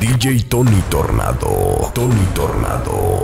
DJ Tony Tornado. Tony Tornado.